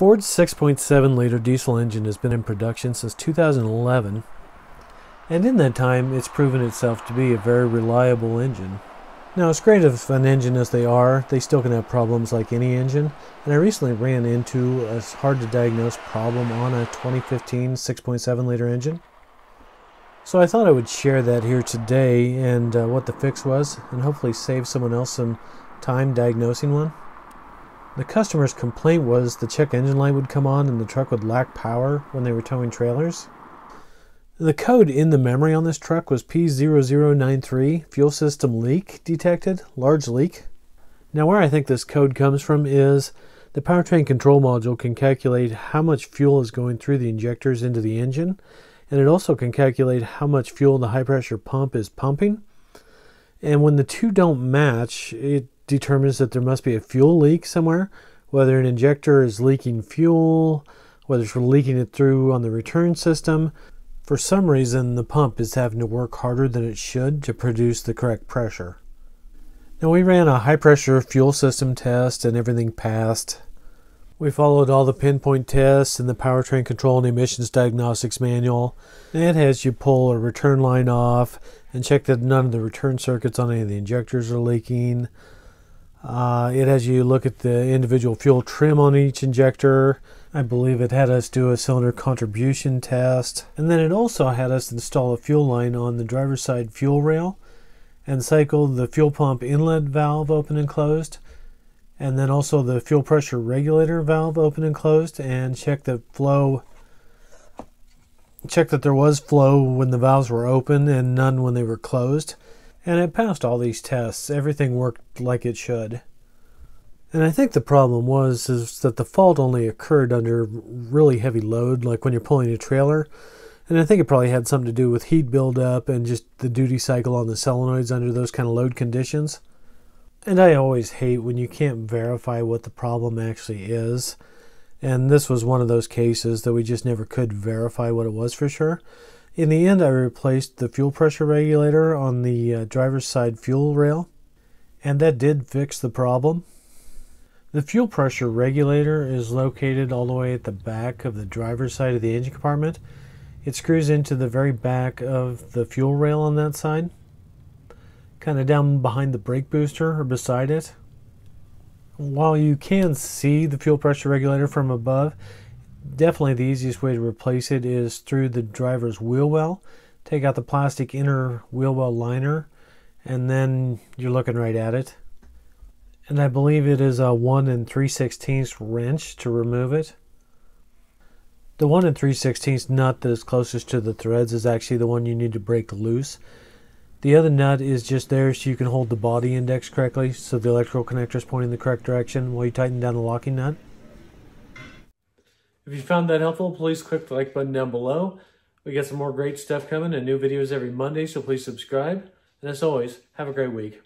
Ford's 6.7 liter diesel engine has been in production since 2011, and in that time it's proven itself to be a very reliable engine. Now, as great of an engine as they are, they still can have problems like any engine, and I recently ran into a hard to diagnose problem on a 2015 6.7 liter engine. So I thought I would share that here today and uh, what the fix was, and hopefully save someone else some time diagnosing one. The customer's complaint was the check engine light would come on and the truck would lack power when they were towing trailers. The code in the memory on this truck was P0093, fuel system leak detected, large leak. Now where I think this code comes from is the powertrain control module can calculate how much fuel is going through the injectors into the engine, and it also can calculate how much fuel the high pressure pump is pumping. And when the two don't match, it determines that there must be a fuel leak somewhere, whether an injector is leaking fuel, whether it's leaking it through on the return system. For some reason, the pump is having to work harder than it should to produce the correct pressure. Now, we ran a high pressure fuel system test and everything passed. We followed all the pinpoint tests in the powertrain control and emissions diagnostics manual. It has you pull a return line off and check that none of the return circuits on any of the injectors are leaking. Uh, it has you look at the individual fuel trim on each injector. I believe it had us do a cylinder contribution test. And then it also had us install a fuel line on the driver's side fuel rail and cycle the fuel pump inlet valve open and closed. And then also the fuel pressure regulator valve open and closed and check the flow check that there was flow when the valves were open and none when they were closed and it passed all these tests. Everything worked like it should. And I think the problem was is that the fault only occurred under really heavy load, like when you're pulling a trailer. And I think it probably had something to do with heat buildup and just the duty cycle on the solenoids under those kind of load conditions. And I always hate when you can't verify what the problem actually is. And this was one of those cases that we just never could verify what it was for sure. In the end, I replaced the fuel pressure regulator on the uh, driver's side fuel rail, and that did fix the problem. The fuel pressure regulator is located all the way at the back of the driver's side of the engine compartment. It screws into the very back of the fuel rail on that side, kind of down behind the brake booster or beside it. While you can see the fuel pressure regulator from above, definitely the easiest way to replace it is through the driver's wheel well. Take out the plastic inner wheel well liner and then you're looking right at it. And I believe it is a 1 and 3 16th wrench to remove it. The 1 and 3 16th nut that is closest to the threads is actually the one you need to break loose. The other nut is just there so you can hold the body index correctly so the electrical connector is pointing the correct direction while you tighten down the locking nut. If you found that helpful, please click the like button down below. We got some more great stuff coming and new videos every Monday, so please subscribe. And as always, have a great week.